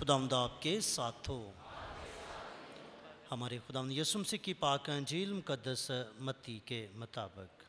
खुदावंद आपके साथ हो। हमारे खुदाम यसुम से की पाक अंजील मुकदस मती के मुताबिक।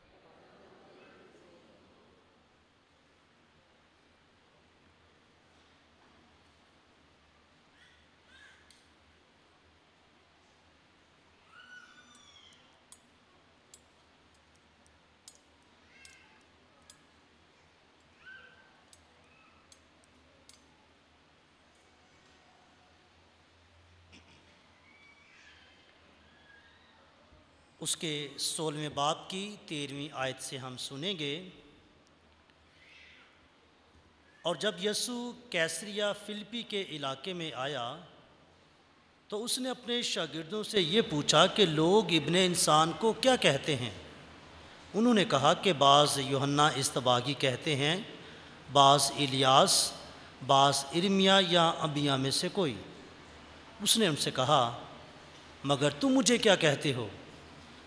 उसके सोलहवें बाप की तेरहवीं आयत से हम सुनेंगे। और जब यसु कैसरिया फिलिपी के इलाके में आया तो उसने अपने शागिर्दों से ये पूछा कि लोग इब्न इंसान को क्या कहते हैं? उन्होंने कहा कि बाज़ योहन्ना इस्तबागी कहते हैं, बाज़ इलियास, बाज़ इर्मिया या अबिया में से कोई। उसने उनसे कहा, मगर तुम मुझे क्या कहते हो?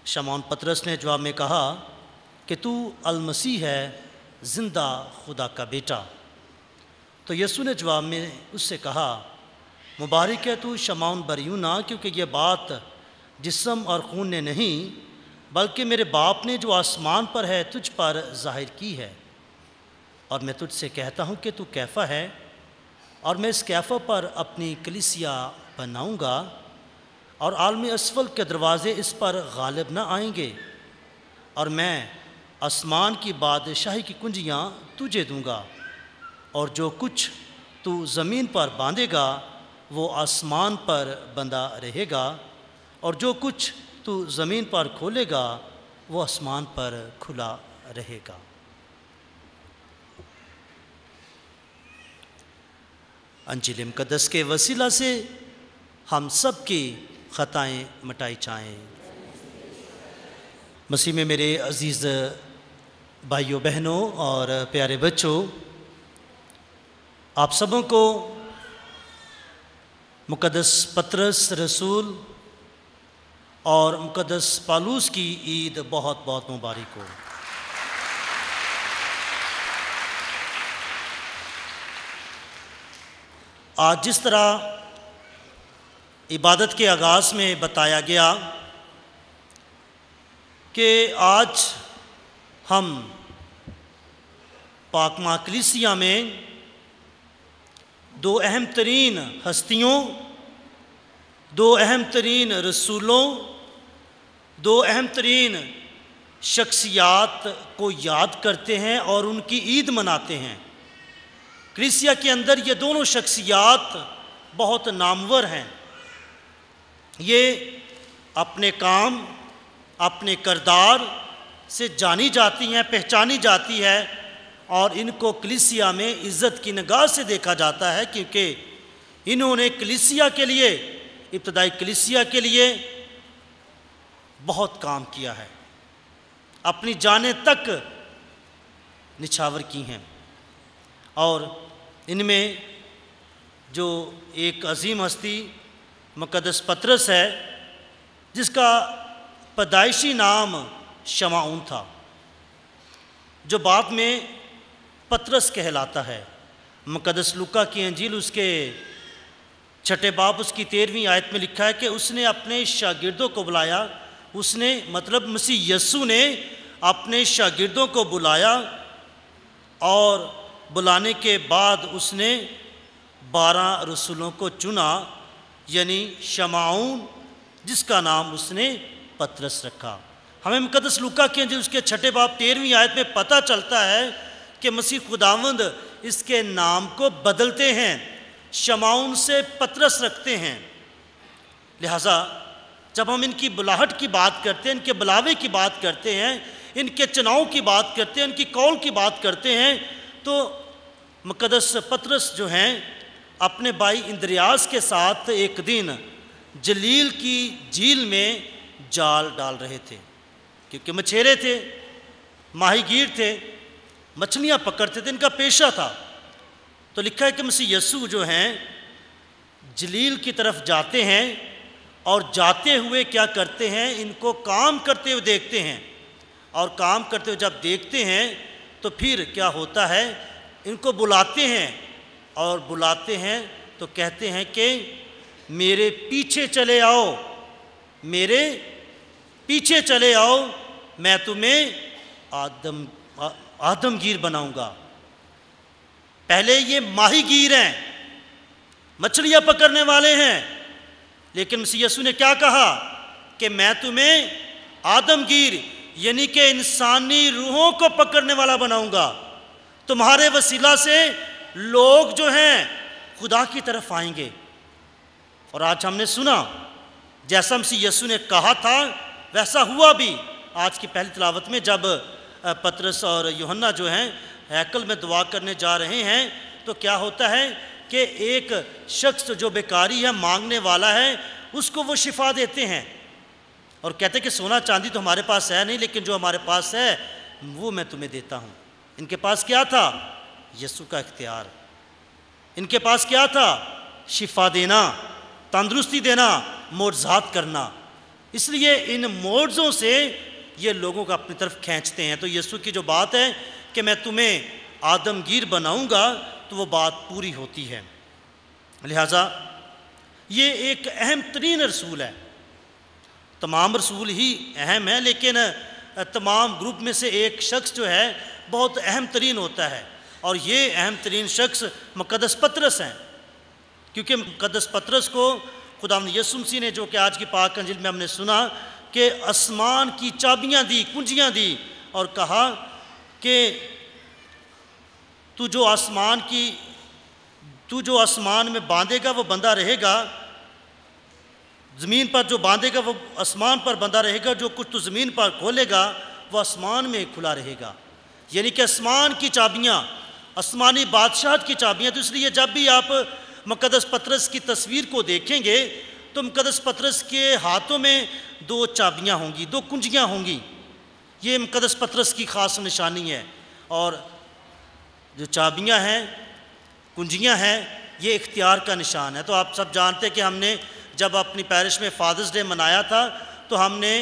शमौन पतरस ने जवाब में कहा कि तू अलमसीह है, ज़िंदा खुदा का बेटा। तो यसु ने जवाब में उससे कहा, मुबारक है तू शमौन बरियूना क्योंकि यह बात जिसम और खून ने नहीं, बल्कि मेरे बाप ने जो आसमान पर है, तुझ पर ज़ाहिर की है। और मैं तुझसे कहता हूँ कि तू कैफ़ा है, और मैं इस कैफ़ा पर अपनी कलिसिया बनाऊँगा। और आलमी असफल के दरवाज़े इस पर गालिब न आएँगे। और मैं आसमान की बादशाही की कुंजियाँ तुझे दूँगा, और जो कुछ तू ज़मीन पर बांधेगा, वो आसमान पर बंधा रहेगा, और जो कुछ तू ज़मीन पर खोलेगा, वो आसमान पर खुला रहेगा। अंजिल मुकदस के वसीला से हम सब की ख़ताएँ मटाई चाहें मसीह में मेरे अज़ीज़ भाइयों, बहनों और प्यारे बच्चों, आप सबों को मुकदस पत्रस रसूल और मुकदस पालूस की ईद बहुत बहुत मुबारक हो। आज जिस तरह इबादत के आगाज़ में बताया गया कि आज हम पाकमा कलिसिया में दो अहम तरीन हस्तियों, दो अहम तरीन रसूलों, दो अहम तरीन शख्सियात को याद करते हैं और उनकी ईद मनाते हैं। क्रिसिया के अंदर ये दोनों शख्सियात बहुत नामवर हैं। ये अपने काम, अपने करदार से जानी जाती हैं, पहचानी जाती है और इनको कलिसिया में इज़्ज़त की नगाह से देखा जाता है क्योंकि इन्होंने कलिसिया के लिए, इब्तदाई कलिसिया के लिए बहुत काम किया है। अपनी जाने तक निछावर की हैं। और इनमें जो एक अजीम हस्ती मुकदस पत्रस है, जिसका पैदाइशी नाम शमाउन था, जो बाद में पत्रस कहलाता है। मुकदस लुका की अंजील उसके छठे बाप उसकी तेरहवीं आयत में लिखा है कि उसने अपने शागिर्दों को बुलाया। उसने मतलब मसीह यस्सु ने अपने शागिर्दों को बुलाया और बुलाने के बाद उसने बारह रसूलों को चुना। यानी शमाउन जिसका नाम उसने पत्रस रखा। हमें मुकदस लुका के अंदर उसके छठे बाप तेरहवीं आयत में पता चलता है कि मसीह खुदावंद इसके नाम को बदलते हैं शमाउन से पत्रस रखते हैं। लिहाजा, जब हम इनकी बुलाहट की बात करते हैं, इनके बुलावे की बात करते हैं, इनके चुनाव की बात करते हैं, इनकी कौल की बात करते हैं तो मुकदस पत्रस जो हैं अपने भाई इंद्रियास के साथ एक दिन जलील की झील में जाल डाल रहे थे, क्योंकि मछेरे थे, माहीगीर थे, मछलियाँ पकड़ते थे, इनका पेशा था। तो लिखा है कि मसीह यस्सु जो हैं, जलील की तरफ़ जाते हैं और जाते हुए क्या करते हैं, इनको काम करते हुए देखते हैं। और काम करते हुए जब देखते हैं तो फिर क्या होता है, इनको बुलाते हैं और बुलाते हैं तो कहते हैं कि, मेरे पीछे चले आओ, मेरे पीछे चले आओ, मैं तुम्हें आदम आदमगीर बनाऊँगा। पहले ये माहीगीर हैं, मछलियाँ पकड़ने वाले हैं, लेकिन यसु ने क्या कहा? कि मैं तुम्हें आदमगीर, यानी कि इंसानी रूहों को पकड़ने वाला बनाऊँगा। तुम्हारे वसीला से लोग जो हैं, खुदा की तरफ़ आएँगे। और आज हमने सुना, जैसा मसीह यसु ने कहा था, वैसा हुआ भी आज की पहली तलावत में, जब पत्रस और योहन्ना जो हैं, हैकल में दुआ करने जा रहे हैं तो क्या होता है कि एक शख्स जो बेकारी है मांगने वाला है, उसको वो शिफा देते हैं। और कहते हैं कि सोना चांदी तो हमारे पास है नहीं, लेकिन जो हमारे पास है, वो मैं तुम्हें देता हूँ। इनके पास क्या था? यसु का इख्तियार। इनके पास क्या था? शिफा देना, तंदरुस्ती देना, मोर्जात करना। इसलिए इन मोर्जों से ये लोगों को अपनी तरफ़ खींचते हैं। तो यीशु की जो बात है कि मैं तुम्हें आदमगीर बनाऊँगा तो वो बात पूरी होती है। लिहाजा ये एक अहम तरीन रसूल है। तमाम रसूल ही अहम है, लेकिन तमाम ग्रुप में से एक शख्स जो है, बहुत अहम तरीन होता है। और ये अहम तरीन शख्स मुकदस पत्रस हैं। क्योंकि मुकदस पत्रस को खुदा यसुमसी ने जो कि आज की पाक अंजिल में हमने सुना कि आसमान की चाबियाँ दी, कुंजियाँ दी और कहा कि तू जो आसमान की, तू जो आसमान में बांधेगा वो बंदा रहेगा, ज़मीन पर जो बांधेगा वो आसमान पर बंदा रहेगा, जो कुछ तो ज़मीन पर खोलेगा वो आसमान में खुला रहेगा। यानी कि आसमान की चाबियाँ आसमानी बादशाह की चाबियाँ तो इसलिए जब भी आप मुकदस पत्रस की तस्वीर को देखेंगे तो मुकदस पत्रस के हाथों में दो चाबियाँ होंगी, दो कुंजियाँ होंगी। ये मुकदस पत्रस की ख़ास निशानी है और जो चाबियाँ हैं, कुंजियाँ हैं, ये इख्तियार का निशान है। तो आप सब जानते हैं कि हमने जब अपनी पैरिश में फादर्स डे मनाया था तो हमने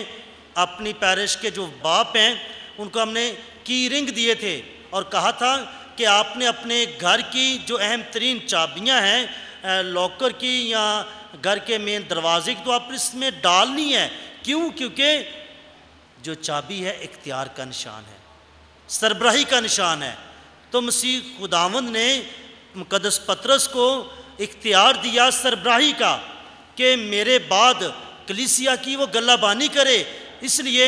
अपनी पैरिश के जो बाप हैं, उनको हमने की रिंग दिए थे और कहा था कि आपने अपने घर की जो अहम तरीन चाबियाँ हैं लॉकर की या घर के मेन दरवाजे की तो आप इसमें डालनी है। क्यों? क्योंकि जो चाबी है इख्तियार का निशान है, सरबराही का निशान है। तो मसीह खुदावंद ने मुकदस पत्रस को इख्तियार दिया सरबराही का कि मेरे बाद कलिसिया की वो गल्लाबानी करे, इसलिए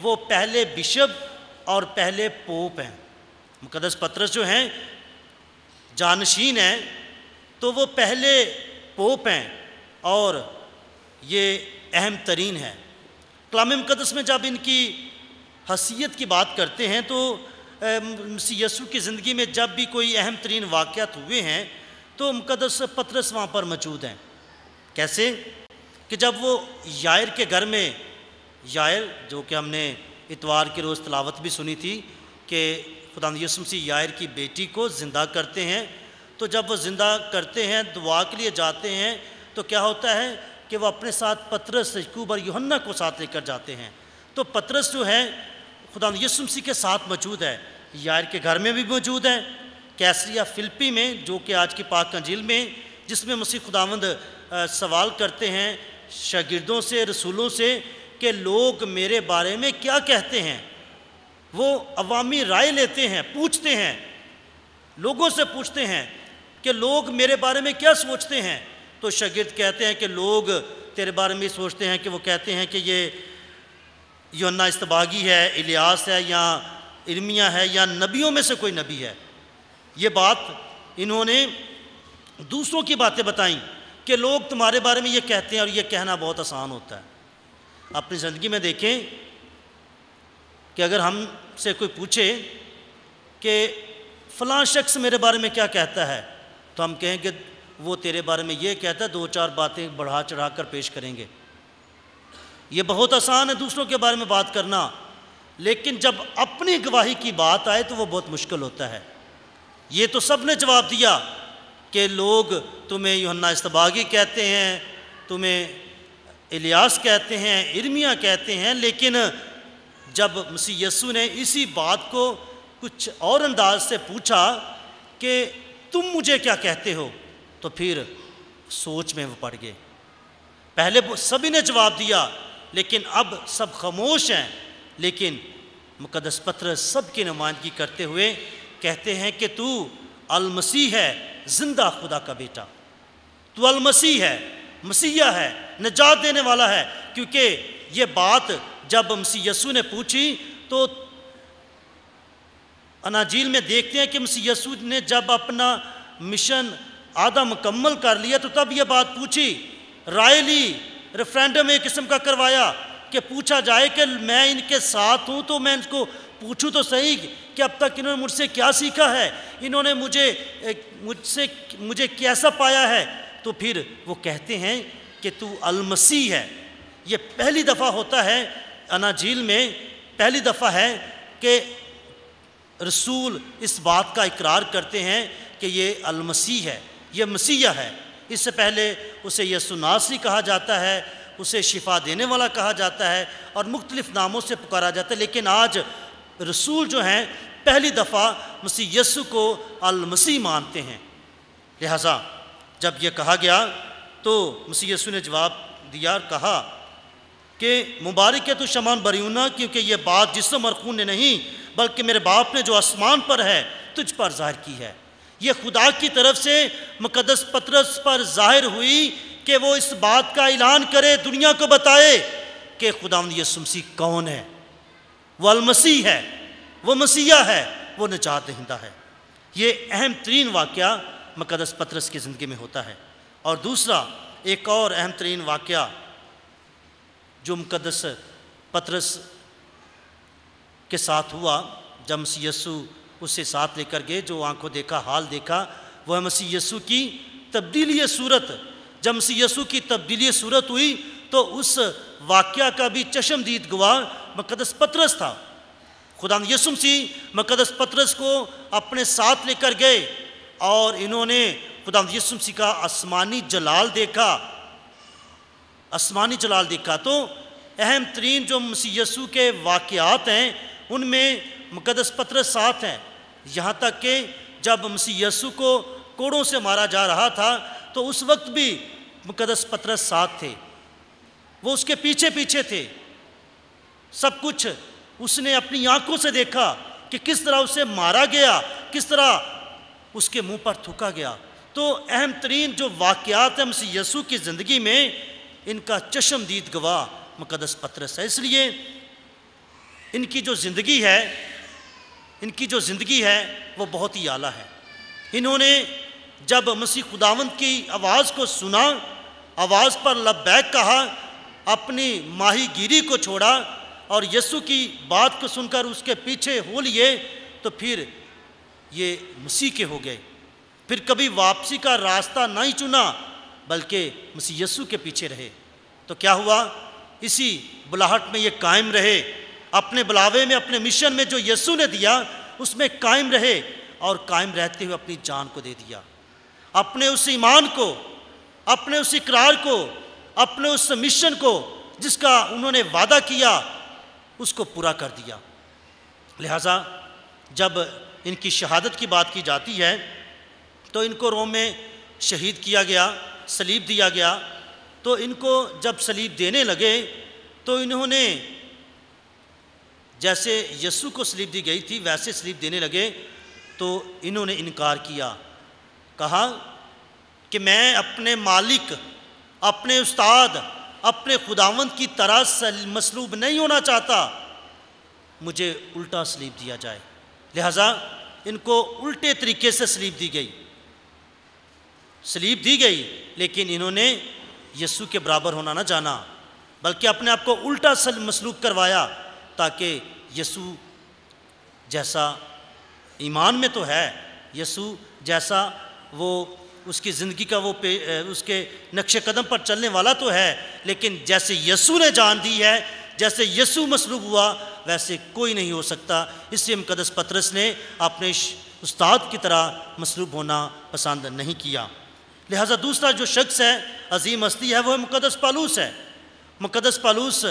वो पहले बिशप और पहले पोप हैं। मुकदस पत्रस जो हैं, जानशीन हैं तो वो पहले पोप हैं और ये अहम तरीन है। कलाम मुकदस में जब इनकी हसीियत की बात करते हैं तो यसु की ज़िंदगी में जब भी कोई अहम तरीन वाक़ात हुए हैं तो मुकदस पत्रस वहाँ पर मौजूद हैं। कैसे? कि जब वो यायर के घर में, यायर, जो कि हमने इतवार के रोज़ तलावत भी सुनी थी, कि खुदा यसमसी यायर की बेटी को ज़िंदा करते हैं। तो जब वो ज़िंदा करते हैं, दुआ के लिए जाते हैं तो क्या होता है कि वो अपने साथ पत्रस, यकूब और योहन्ना को साथ लेकर जाते हैं। तो पत्रस जो है खुदा यसमसी के साथ मौजूद है। यार के घर में भी मौजूद है, कैसरिया, फिल्पी में, जो कि आज की पाक अंजील में, जिसमें मसीह खुदावंद सवाल करते हैं, शागिर्दों से, रसूलों से, कि लोग मेरे बारे में क्या कहते हैं? वो अवामी राय लेते हैं, पूछते हैं। लोगों से पूछते हैं कि लोग मेरे बारे में क्या सोचते हैं? तो शगिर्द कहते हैं कि लोग तेरे बारे में सोचते हैं कि वो कहते हैं कि ये योन्ना इस्तबागी है, इलियास है, या इर्मिया है, या नबियों में से कोई नबी है। ये बात इन्होंने दूसरों की बातें बताई कि लोग तुम्हारे बारे में ये कहते हैं और ये कहना बहुत आसान होता है। अपनी ज़िंदगी में देखें कि अगर हमसे कोई पूछे कि फ़लाँ शख्स मेरे बारे में क्या कहता है तो हम कहें कि वो तेरे बारे में ये कहता है, दो चार बातें बढ़ा चढ़ा कर पेश करेंगे। ये बहुत आसान है दूसरों के बारे में बात करना, लेकिन जब अपनी गवाही की बात आए तो वो बहुत मुश्किल होता है। ये तो सबने जवाब दिया कि लोग तुम्हें योहन्ना इस्तबागी कहते हैं, तुम्हें इलियास कहते हैं, इर्मिया कहते हैं, लेकिन जब मसीह यस्सु ने इसी बात को कुछ और अंदाज से पूछा कि तुम मुझे क्या कहते हो तो फिर सोच में वो पड़ गए। पहले सभी ने जवाब दिया, लेकिन अब सब खामोश हैं। लेकिन मुकदस पत्र सब की नुमाइंदगी करते हुए कहते हैं कि तू अलमसीह है, ज़िंदा खुदा का बेटा। तू अलमसीह है, मसीहा है, नजात देने वाला है, क्योंकि ये बात जब मसीह यसू ने पूछी तो अनाजील में देखते हैं कि मसीह यसू ने जब अपना मिशन आधा मुकम्मल कर लिया तो तब ये बात पूछी, राय ली रेफरेंडम एक किस्म का करवाया, कि पूछा जाए कि मैं इनके साथ हूँ तो मैं इनको पूछूँ तो सही, कि अब तक इन्होंने मुझसे क्या सीखा है? इन्होंने मुझे मुझसे, मुझे कैसा पाया है? तो फिर वो कहते हैं कि तू अलमसी है। ये पहली दफ़ा होता है, अनाजील में पहली दफ़ा है कि रसूल इस बात का इकरार करते हैं कि ये अलमसीह है, ये मसीहा है। इससे पहले उसे यसुनासी कहा जाता है, उसे शिफा देने वाला कहा जाता है और मुख्तलिफ़ नामों से पुकारा जाता है। लेकिन आज रसूल जो हैं, पहली दफ़ा मसीह यसु को अलमसीह मानते हैं। लिहाजा जब यह कहा गया तो मसीह यसु ने जवाब दिया और कहा कि मुबारक है तो शमान बरीना क्योंकि ये बात जिसम और खून ने नहीं, बल्कि मेरे बाप ने जो आसमान पर है, तुझ पर ज़ाहिर की है। ये खुदा की तरफ़ से मुकदस पत्रस पर ज़ाहिर हुई कि वो इस बात का ऐलान करे, दुनिया को बताए कि खुदा यसुमसी कौन है? वो अलमसीह है, वो मसीहा है, वो निजात दहिंदा है। ये अहम तरीन वाक़ मुकदस पत्रस की ज़िंदगी में होता है। और दूसरा, एक और अहम तरीन वाक़ जो मुकदस पत्रस के साथ हुआ, जब मसीह यस्सु उसे साथ लेकर गए, जो आँखों देखा, हाल देखा, वह मसीह यस्सु की तब्दीली सूरत, जब मसीह यस्सु की तब्दीली सूरत हुई तो उस वाक्य का भी चशमदीद गवाह मुकदस पत्रस था। खुदा यसु मसीह मुकदस पत्रस को अपने साथ लेकर गए, और इन्होंने खुदा यसु मसीह का आसमानी जलाल देखा। आसमानी जलाल देखा तो अहम तरीन जो मसीह यसु के वाक़ात हैं, उनमें मुकदस पत्र साथ हैं। यहाँ तक कि जब मसीह यसु को कोड़ों से मारा जा रहा था तो उस वक्त भी मुकदस पत्र साथ थे। वो उसके पीछे पीछे थे। सब कुछ उसने अपनी आँखों से देखा कि किस तरह उसे मारा गया, किस तरह उसके मुँह पर थूका गया। तो अहम तरीन जो वाक़ात हैं यसु की ज़िंदगी में इनका चशमदीद गवाह मुकदस पत्रस है। इसलिए इनकी जो ज़िंदगी है, इनकी जो ज़िंदगी है, वो बहुत ही आला है। इन्होंने जब मसीह खुदावंत की आवाज़ को सुना, आवाज़ पर लब्बैक कहा, अपनी माहीगिरी को छोड़ा और यसु की बात को सुनकर उसके पीछे हो लिए तो फिर ये मसीह के हो गए। फिर कभी वापसी का रास्ता नहीं चुना बल्कि मसीह यस्सु के पीछे रहे। तो क्या हुआ? इसी बुलाहट में ये कायम रहे। अपने बुलावे में, अपने मिशन में जो यस्सु ने दिया, उसमें कायम रहे और कायम रहते हुए अपनी जान को दे दिया। अपने उस ईमान को, अपने उस इकरार को, अपने उस मिशन को जिसका उन्होंने वादा किया, उसको पूरा कर दिया। लिहाजा जब इनकी शहादत की बात की जाती है तो इनको रोम में शहीद किया गया। सलीब दिया गया। तो इनको जब सलीब देने लगे तो इन्होंने जैसे यस्सु को सलीब दी गई थी, वैसे सलीब देने लगे तो इन्होंने इनकार किया। कहा कि मैं अपने मालिक, अपने उस्ताद, अपने खुदावंत की तरह मसलूब नहीं होना चाहता। मुझे उल्टा सलीब दिया जाए। लिहाजा इनको उल्टे तरीके से सलीब दी गई। सलीब दी गई, लेकिन इन्होंने यस्सु के बराबर होना ना जाना, बल्कि अपने आप को उल्टा सल मसलूब करवाया, ताकि यस्सु जैसा ईमान में तो है यस्सु जैसा वो उसकी ज़िंदगी का वो पे उसके नक्श कदम पर चलने वाला तो है, लेकिन जैसे यस्सु ने जान दी है, जैसे यस्सु मसलूब हुआ, वैसे कोई नहीं हो सकता। इसलिए मुकदस पत्रस ने अपने उस्ताद की तरह मसलूब होना पसंद नहीं किया। लिहाजा दूसरा जो शख्स है, अजीम हस्ती है वह मुकदस पालूस है। मुकदस पालूस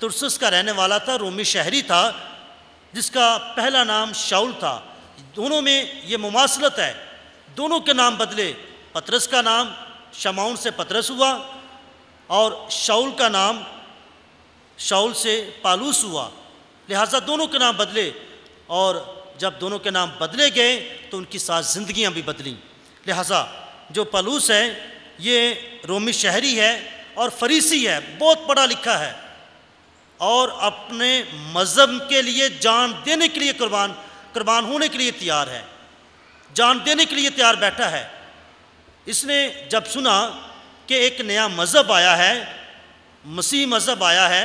तुरसस का रहने वाला था, रोमी शहरी था, जिसका पहला नाम शाउल था। दोनों में ये मुमासलत है। दोनों के नाम बदले पतरस का नाम, शमाउन से पतरस हुआ और शाउल का नाम, शाउल से पालूस हुआ। लिहाजा दोनों के नाम बदले और जब दोनों के नाम बदले गए तो उनकी साथ जिंदगियाँ भी बदली। लिहाजा जो पलूस है, ये रोमी शहरी है और फरीसी है, बहुत पढ़ा लिखा है। और अपने मज़हब के लिए जान देने के लिए कुर्बान कुर्बान होने के लिए तैयार है। जान देने के लिए तैयार बैठा है। इसने जब सुना कि एक नया मज़हब आया है, मसीह मज़हब आया है,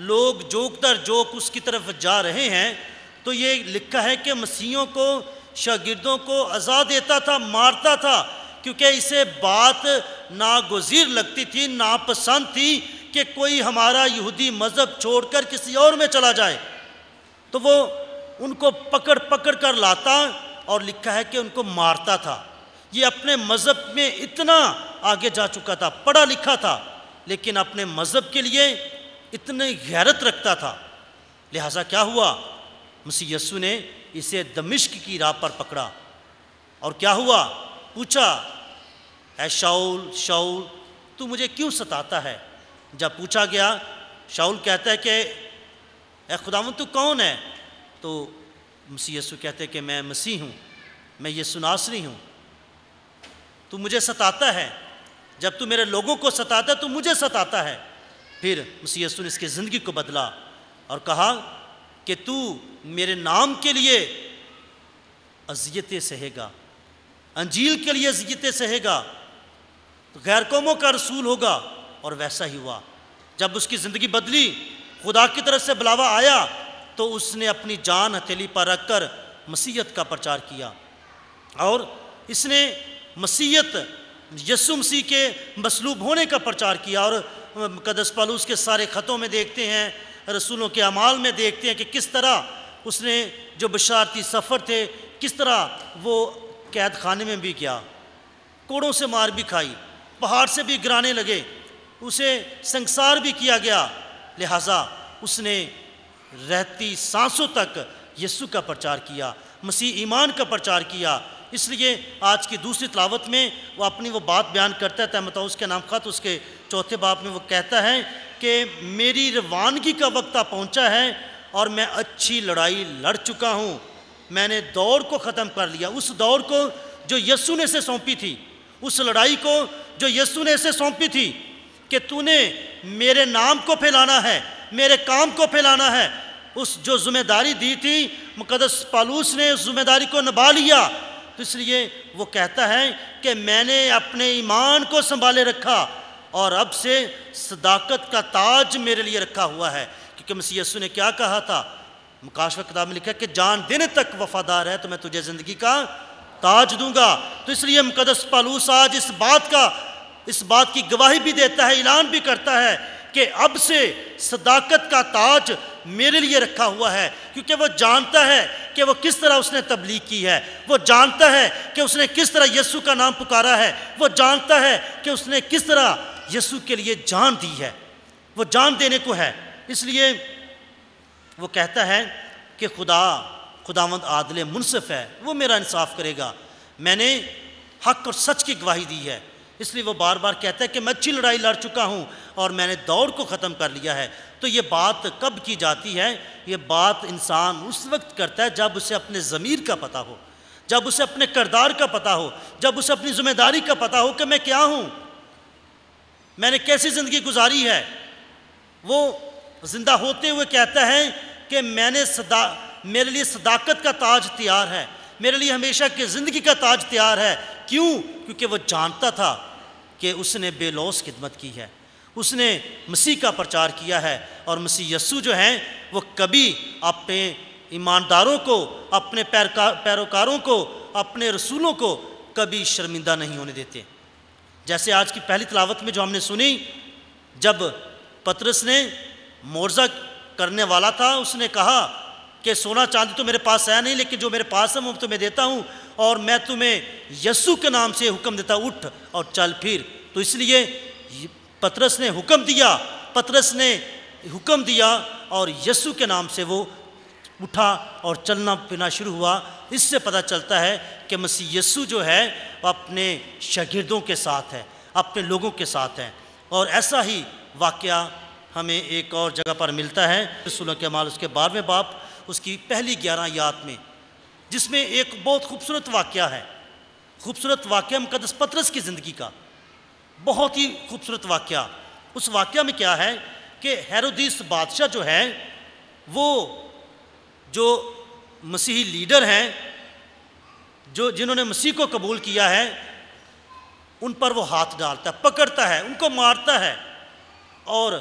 लोग जोक दर जोक उसकी तरफ़ जा रहे हैं तो ये लिखा है कि मसीहों को, शागिर्दों को अज़ा देता था, मारता था क्योंकि इसे बात नागजीर लगती थी, नापसंद थी कि कोई हमारा यहूदी मज़हब छोड़कर किसी और में चला जाए। तो वो उनको पकड़ पकड़ कर लाता और लिखा है कि उनको मारता था। ये अपने मज़हब में इतना आगे जा चुका था, पढ़ा लिखा था, लेकिन अपने मज़हब के लिए इतने गैरत रखता था। लिहाजा क्या हुआ? मसीह यस्सु ने इसे दमिश्क की राह पर पकड़ा। और क्या हुआ? पूछा, ऐ शाउल शाउल तू मुझे क्यों सताता है? जब पूछा गया शाउल कहता है कि खुदावन तू कौन है? तो मसीह यस्सु कहते हैं कि, मैं मसीह हूँ, मैं ये सुनासरी हूँ। तू मुझे सताता है। जब तू मेरे लोगों को सताता है तो मुझे सताता है। फिर मसीह यस्सु ने इसकी ज़िंदगी को बदला और कहा कि, तू मेरे नाम के लिए अजियतें सहेगा। अंजील के लिए जीते सहेगा तो गैर कौमों का रसूल होगा, और वैसा ही हुआ। जब उसकी ज़िंदगी बदली, खुदा की तरफ़ से बुलावा आया तो उसने अपनी जान हथेली पर रखकर मसीहत का प्रचार किया। और इसने मसीहत यसु मसीह के मसलूब होने का प्रचार किया। और मुकदस पालूस के सारे ख़तों में देखते हैं, रसूलों के अमाल में देखते हैं कि किस तरह उसने जो बशारती सफ़र थे, किस तरह वो कैद खाने में भी गया कोड़ों से मार भी खाई, पहाड़ से भी गिराने लगे, उसे संसार भी किया गया, लिहाजा उसने रहती सांसों तक यस्सु का प्रचार किया, मसीह ईमान का प्रचार किया, इसलिए आज की दूसरी तलावत में वो अपनी वो बात बयान करता है तहमता उसके नाम खत, उसके चौथे बाप में वो कहता है कि मेरी रवानगी का वक्त पहुँचा है और मैं अच्छी लड़ाई लड़ चुका हूँ। मैंने दौड़ को ख़त्म कर लिया। उस दौड़ को जो यस्सु ने से सौंपी थी, उस लड़ाई को जो यस्सु ने से सौंपी थी कि तूने मेरे नाम को फैलाना है, मेरे काम को फैलाना है, उस जो ज़िम्मेदारी दी थी मुकदस पालूस ने उस ज़िम्मेदारी को निभा लिया। तो इसलिए वो कहता है कि मैंने अपने ईमान को संभाले रखा और अब से सदाकत का ताज मेरे लिए रखा हुआ है। क्योंकि मसीह ने क्या कहा था? मुकाश किताब में लिखा कि जान देने तक वफादार है तो मैं तुझे ज़िंदगी का ताज दूँगा। तो इसलिए मुकदस पालूस आज इस बात का, इस बात की गवाही भी देता है, ऐलान भी करता है कि अब से सदाकत का ताज मेरे लिए रखा हुआ है, क्योंकि वो जानता है कि वो किस तरह उसने तबलीग की है, वो जानता है कि उसने किस तरह यस्सु का नाम पुकारा है, वो जानता है कि उसने किस तरह यस्सु के लिए जान दी है, वो जान देने को है। इसलिए वो कहता है कि खुदा, खुदावंद आदल मुनसफ है, वो मेरा इंसाफ करेगा। मैंने हक और सच की गवाही दी है। इसलिए वो बार बार कहता है कि मैं अच्छी लड़ाई लड़ चुका हूँ और मैंने दौड़ को ख़त्म कर लिया है। तो ये बात कब की जाती है? ये बात इंसान उस वक्त करता है जब उसे अपने ज़मीर का पता हो, जब उसे अपने करदार का पता हो, जब उसे अपनी ज़िम्मेदारी का पता हो कि मैं क्या हूँ? मैंने कैसी ज़िंदगी गुजारी है? वो ज़िंदा होते हुए कहता है कि मैंने सदा, मेरे लिए सदाकत का ताज तैयार है। मेरे लिए हमेशा की ज़िंदगी का ताज तैयार है। क्यों? क्योंकि वह जानता था कि उसने बेलौस खिदमत की है। उसने मसीह का प्रचार किया है और मसीह यस्सु जो हैं, वो कभी अपने ईमानदारों को, अपने पैरोकारों को, अपने रसूलों को कभी शर्मिंदा नहीं होने देते। जैसे आज की पहली तलावत में जो हमने सुनी, जब पत्रस ने मोर्जा करने वाला था, उसने कहा कि सोना चांदी तो मेरे पास है नहीं, लेकिन जो मेरे पास है वो तुम्हें देता हूँ, और मैं तुम्हें यस्सु के नाम से हुक्म देता, उठ और चल फिर। तो इसलिए पतरस ने हुक्म दिया, पतरस ने हुक्म दिया, और यस्सु के नाम से वो उठा और चलना फिरना शुरू हुआ। इससे पता चलता है कि मसीह यस्सु जो है, वो अपने शागिर्दों के साथ है, अपने लोगों के साथ हैं, और ऐसा ही वाक़ हमें एक और जगह पर मिलता है, रसूल के माल उसके बारहवें बाप, उसकी पहली ग्यारह याद में, जिसमें एक बहुत खूबसूरत वाक़ है। खूबसूरत वाक़ मुकदस पत्रस की ज़िंदगी का। बहुत ही खूबसूरत वाक़ उस वाक़ में क्या है कि हैरोदीस बादशाह जो है, वो जो मसीही लीडर हैं, जो जिन्होंने मसीह को कबूल किया है, उन पर वो हाथ डालता है, पकड़ता है, उनको मारता है और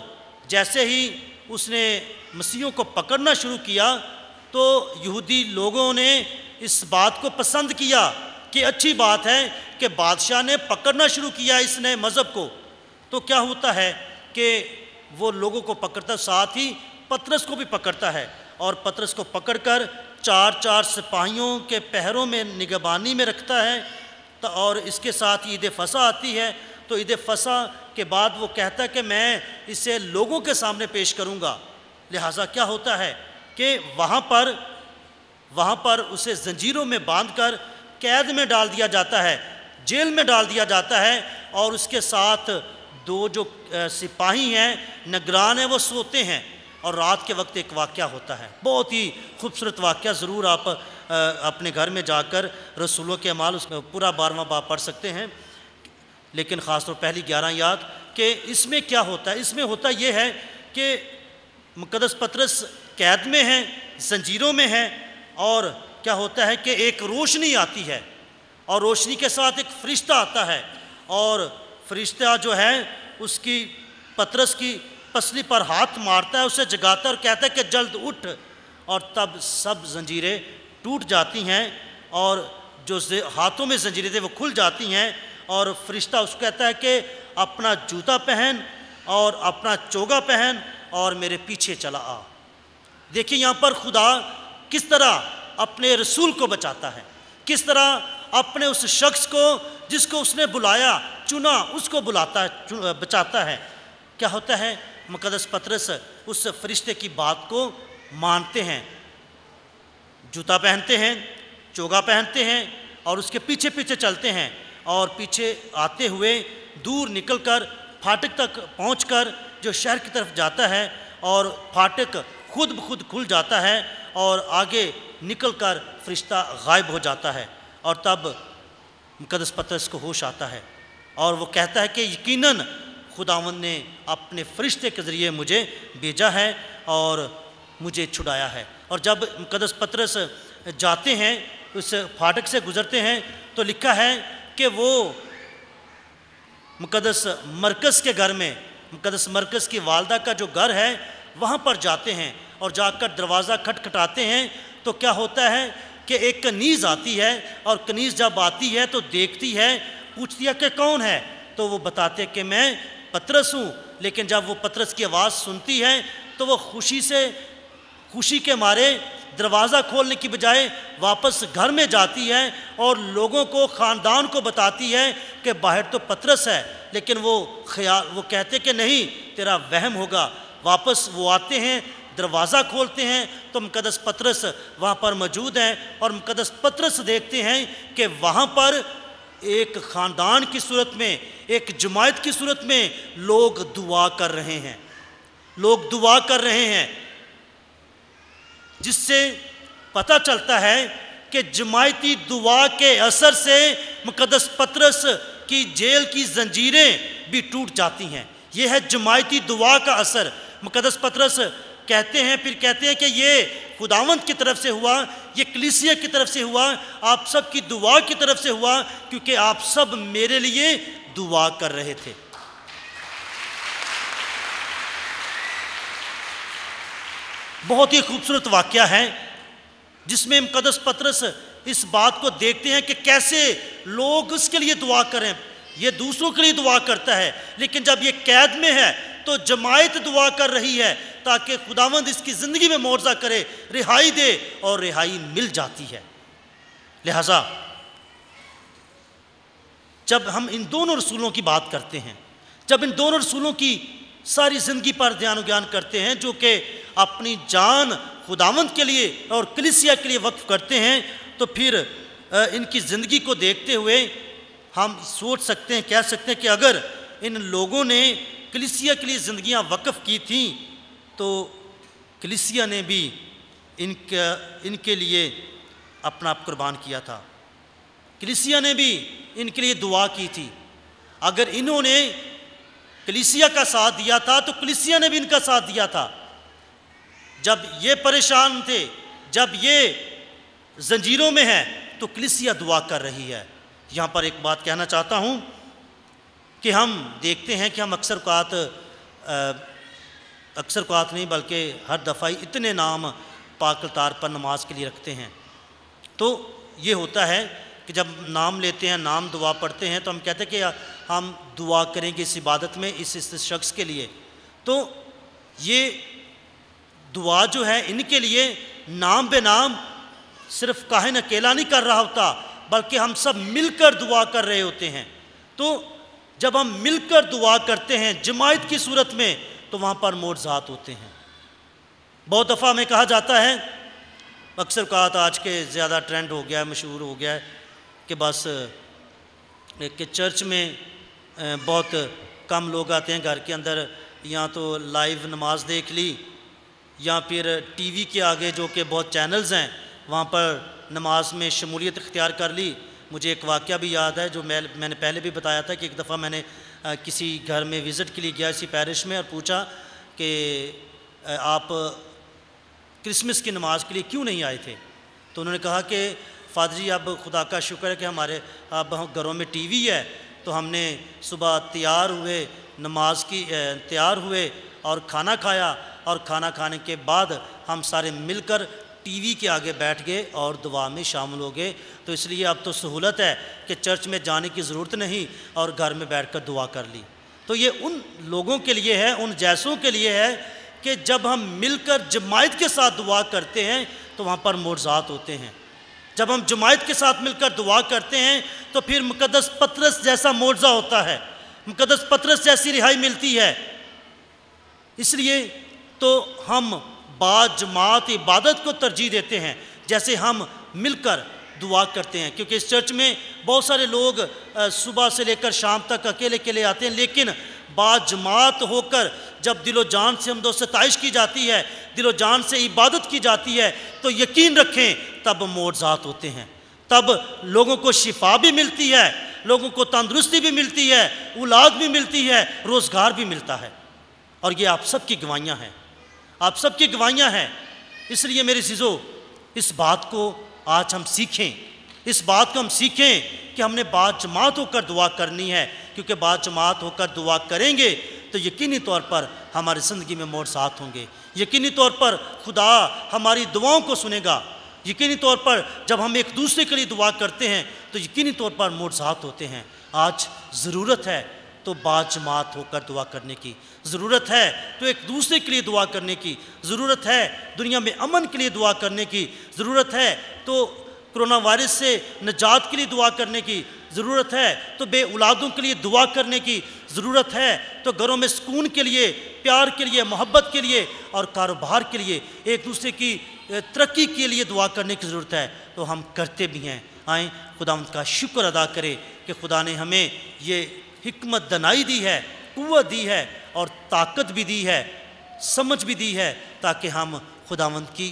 जैसे ही उसने मसीहों को पकड़ना शुरू किया तो यहूदी लोगों ने इस बात को पसंद किया कि अच्छी बात है कि बादशाह ने पकड़ना शुरू किया इस नए मज़हब को। तो क्या होता है कि वो लोगों को पकड़ता, साथ ही पतरस को भी पकड़ता है और पतरस को पकड़कर चार चार सिपाहियों के पहरों में, निगबानी में रखता है तो और इसके साथ ईद फसा आती है तो ईद फसा के बाद वो कहता है कि मैं इसे लोगों के सामने पेश करूँगा। लिहाजा क्या होता है कि वहाँ पर वहाँ पर उसे जंजीरों में बाँध कर कैद में डाल दिया जाता है, जेल में डाल दिया जाता है और उसके साथ दो जो सिपाही हैं, नगरान हैं, वो सोते हैं और रात के वक्त एक वाक़ होता है। बहुत ही खूबसूरत वाक़ ज़रूर आप अपने घर में जाकर रसूलों के अमाल उस पूरा बारहवा बाप पढ़ सकते हैं। लेकिन ख़ास तौर पहली ग्यारह याद कि इसमें क्या होता है? इसमें होता ये है कि मुकदस पत्रस कैद में हैं, जंजीरों में हैं और क्या होता है कि एक रोशनी आती है और रोशनी के साथ एक फरिश्ता आता है और फरिश्ता जो है, उसकी पतरस की पसली पर हाथ मारता है, उसे जगाता है और कहता है कि जल्द उठ और तब सब जंजीरें टूट जाती हैं और जो, हाथों में जंजीरें थे वो खुल जाती हैं और फरिश्ता उसको कहता है कि अपना जूता पहन और अपना चोगा पहन और मेरे पीछे चला आ। देखिए यहाँ पर खुदा किस तरह अपने रसूल को बचाता है। किस तरह अपने उस शख्स को जिसको उसने बुलाया, चुना, उसको बुलाता है बचाता है। क्या होता है? मुकदस पत्रस उस फरिश्ते की बात को मानते हैं। जूता पहनते हैं, चोगा पहनते हैं और उसके पीछे पीछे चलते हैं। और पीछे आते हुए दूर निकलकर फाटक तक पहुंचकर जो शहर की तरफ़ जाता है और फाटक खुद ब खुद खुल जाता है और आगे निकलकर फरिश्ता गायब हो जाता है और तब मुकदस पत्रस को होश आता है और वो कहता है कि यकीनन खुदावन ने अपने फरिश्ते के ज़रिए मुझे भेजा है और मुझे छुड़ाया है। और जब मुकदस पत्रस जाते हैं, उस फाटक से गुज़रते हैं तो लिखा है कि वो मुकदस मरकज़ के घर में मुकदस मरकज़ की वालदा का जो घर है, वहाँ पर जाते हैं और जाकर दरवाज़ा खटखटाते हैं तो क्या होता है कि एक कनीज़ आती है और कनीज़ जब आती है तो देखती है, पूछती है कि कौन है? तो वो बताते कि मैं पतरस हूँ, लेकिन जब वो पतरस की आवाज़ सुनती है तो वो खुशी से, खुशी के मारे दरवाज़ा खोलने की बजाय वापस घर में जाती है और लोगों को, ख़ानदान को बताती है कि बाहर तो पतरस है, लेकिन वो ख्याल, वो कहते कि नहीं, तेरा वहम होगा। वापस वो आते हैं, दरवाज़ा खोलते हैं तो मुकदस पतरस वहाँ पर मौजूद हैं और मुकदस पतरस देखते हैं कि वहाँ पर एक ख़ानदान की सूरत में, एक जमायत की सूरत में लोग दुआ कर रहे हैं। लोग दुआ कर रहे हैं। जिससे पता चलता है कि जमायती दुआ के असर से मुकदस पत्रस की जेल की जंजीरें भी टूट जाती हैं। यह है जमायती दुआ का असर। मुकदस पत्रस कहते हैं, फिर कहते हैं कि ये खुदावंत की तरफ़ से हुआ, ये कलिसिया की तरफ़ से हुआ, आप सब की दुआ की तरफ़ से हुआ, क्योंकि आप सब मेरे लिए दुआ कर रहे थे। बहुत ही खूबसूरत वाक्य है, जिसमें मुकदस पत्रस इस बात को देखते हैं कि कैसे लोग उसके लिए दुआ करें। ये दूसरों के लिए दुआ करता है, लेकिन जब ये कैद में है तो जमायत दुआ कर रही है, ताकि खुदावंद इसकी ज़िंदगी में मुआवजा करे, रिहाई दे और रिहाई मिल जाती है। लिहाजा, जब हम इन दोनों रसूलों की बात करते हैं, जब इन दोनों रसूलों की सारी ज़िंदगी पर ध्यान ज्ञान करते हैं, जो कि अपनी जान खुदावंत के लिए और कलिसिया के लिए वक्फ करते हैं तो फिर इनकी ज़िंदगी को देखते हुए हम सोच सकते हैं, कह सकते हैं कि अगर इन लोगों ने कलिसिया के लिए ज़िंदियाँ वक्फ़ की थी तो कलिसिया ने भी इनका, इनके लिए अपना आप कुर्बान किया था। कलिसिया ने भी इनके लिए दुआ की थी। अगर इन्होंने कलिसिया का साथ दिया था तो कलिसिया ने भी इनका साथ दिया था। जब ये परेशान थे, जब ये जंजीरों में है तो कलिसिया दुआ कर रही है। यहाँ पर एक बात कहना चाहता हूँ कि हम देखते हैं कि हम अक्सर कात अक्सर कात नहीं, बल्कि हर दफ़ा ही इतने नाम पाकलतार पर नमाज़ के लिए रखते हैं। तो ये होता है कि जब नाम लेते हैं, नाम दुआ पढ़ते हैं तो हम कहते हैं कि हम दुआ करेंगे इस इबादत में, इस इस शख्स के लिए। तो ये दुआ जो है, इनके लिए नाम बे नाम सिर्फ़ काहिन अकेला नहीं कर रहा होता, बल्कि हम सब मिलकर दुआ कर रहे होते हैं। तो जब हम मिलकर दुआ करते हैं, जमायत की सूरत में तो वहाँ पर मोर्जात होते हैं। बहुत दफ़ा हमें कहा जाता है, अक्सर कहा था, आज के ज़्यादा ट्रेंड हो गया है, मशहूर हो गया है, कि बस कि चर्च में बहुत कम लोग आते हैं, घर के अंदर, या तो लाइव नमाज़ देख ली या फिर टीवी के आगे जो कि बहुत चैनल्स हैं, वहाँ पर नमाज़ में शमूलियत इख्तियार कर ली। मुझे एक वाक़ भी याद है, जो मैं मैंने पहले भी बताया था कि एक दफ़ा मैंने किसी घर में विज़िट के लिए गया इसी पैरिश में और पूछा कि आप क्रिसमस की नमाज़ के लिए क्यों नहीं आए थे? तो उन्होंने कहा कि, फ़ादर जी अब खुदा का शुक्र है कि हमारे अब घरों में टीवी है। तो हमने सुबह तैयार हुए, नमाज़ की तैयार हुए और खाना खाया और खाना खाने के बाद हम सारे मिलकर टीवी के आगे बैठ गए और दुआ में शामिल हो गए। तो इसलिए अब तो सहूलत है कि चर्च में जाने की ज़रूरत नहीं और घर में बैठ कर दुआ कर ली। तो ये उन लोगों के लिए है, उन जैसों के लिए है कि जब हम मिलकर जमायत के साथ दुआ करते हैं तो वहाँ पर मोर्जात होते हैं। जब हम जमायत के साथ मिलकर दुआ करते हैं तो फिर मुकदस पत्रस जैसा मोर्जा होता है मुकदस पत्रस जैसी रिहाई मिलती है। इसलिए तो हम बाद जमात, इबादत को तरजीह देते हैं, जैसे हम मिलकर दुआ करते हैं, क्योंकि इस चर्च में बहुत सारे लोग सुबह से लेकर शाम तक अकेले अकेले आते हैं, लेकिन बाद जमात होकर जब दिलो जान से हम दो सताइश की जाती है, दिलो जान से इबादत की जाती है तो यकीन रखें, तब मोर्जात होते हैं। तब लोगों को शिफा भी मिलती है, लोगों को तंदुरुस्ती भी मिलती है औलाद भी मिलती है, रोज़गार भी मिलता है। और ये आप सबकी गवाहियाँ हैं। आप सबकी गवाहियाँ हैं। इसलिए मेरे चीज़ों इस बात को आज हम सीखें। इस बात को हम सीखें कि हमने बात जमात होकर दुआ करनी है। क्योंकि बात जमात होकर दुआ करेंगे तो यकीनी तौर पर हमारी ज़िंदगी में मोड़ साथ होंगे। यकीनी तौर पर खुदा हमारी दुआओं को सुनेगा। यकीनी तौर पर जब हम एक दूसरे के लिए दुआ करते हैं तो यकीनी तौर पर मोड़ साथ होते हैं। आज ज़रूरत है तो बाजमात होकर दुआ करने की ज़रूरत है तो एक दूसरे के लिए दुआ करने की ज़रूरत है, दुनिया में अमन के लिए दुआ करने की ज़रूरत है तो कोरोना वायरस से निजात के लिए दुआ करने की ज़रूरत है तो बे औलादों के लिए दुआ करने की ज़रूरत है तो घरों में सुकून के लिए, प्यार के लिए, मोहब्बत के लिए और कारोबार के लिए, एक दूसरे की तरक्की के लिए दुआ करने की ज़रूरत है तो हम करते भी हैं। आए खुदा उनका शुक्र अदा करें कि खुदा ने हमें ये हमत दनाई दी है कुत दी है और ताकत भी दी है, समझ भी दी है ताकि हम खुदावंत की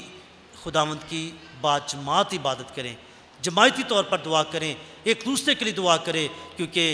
खुदावंत की बाजमात इबादत करें, जमायती तौर पर दुआ करें, एक दूसरे के लिए दुआ करें, क्योंकि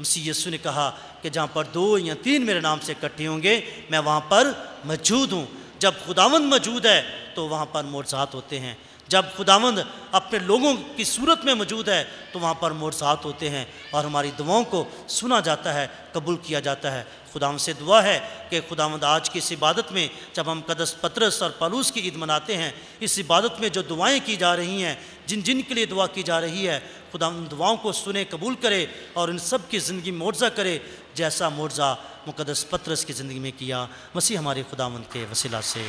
मसीह यस्सु ने कहा कि जहाँ पर दो या तीन मेरे नाम से इकट्ठे होंगे, मैं वहाँ पर मौजूद हूँ। जब खुदावंद मौजूद है तो वहाँ पर मोर्जात होते हैं। जब खुदावंद अपने लोगों की सूरत में मौजूद है तो वहाँ पर मोरसात होते हैं और हमारी दुआओं को सुना जाता है, कबूल किया जाता है। खुदाम से दुआ है कि खुदावंद आज की इस इबादत में, जब हम कदस पत्रस और पलूस की ईद मनाते हैं, इस इबादत में जो दुआएँ की जा रही हैं, जिन जिन के लिए दुआ की जा रही है खुदा उन दुआओं को सुने, कबूल करे और इन सब की ज़िंदगी मुआवजा करे, जैसा मुआवजा मुकदस पत्रस की ज़िंदगी में किया, मसीह हमारे खुदावंद के वसीला से।